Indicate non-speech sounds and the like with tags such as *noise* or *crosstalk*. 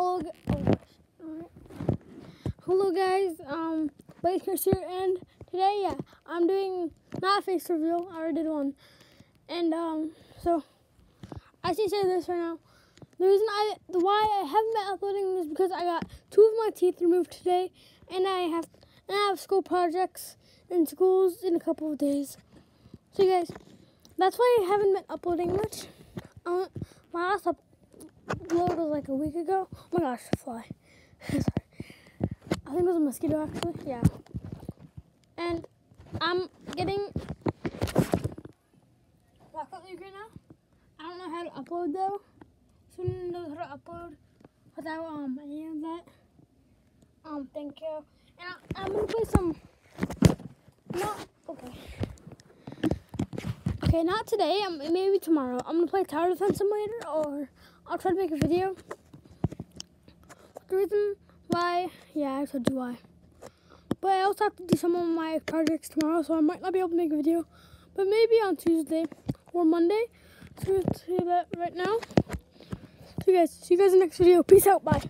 Hello, oh, Hello guys. Um, Blaze Curse here, and today, yeah, I'm doing not a face reveal. I already did one, and um, so I should say this right now. The reason I, the why I haven't been uploading is because I got two of my teeth removed today, and I have, and I have school projects and schools in a couple of days. So guys, that's why I haven't been uploading much. Um, my last upload was like a week ago. Oh my gosh, fly. *laughs* Sorry. I think it was a mosquito actually. Yeah. And I'm getting Rocket League right now. I don't know how to upload though. Someone knows how to upload without um any of that. Um, thank you. And I, I'm gonna play some. Not okay. Not today. Um, maybe tomorrow. I'm gonna play Tower Defense Simulator, or I'll try to make a video. The reason why, yeah, I told you why. But I also have to do some of my projects tomorrow, so I might not be able to make a video. But maybe on Tuesday or Monday. So let's do that right now. So you guys, see you guys in the next video. Peace out. Bye.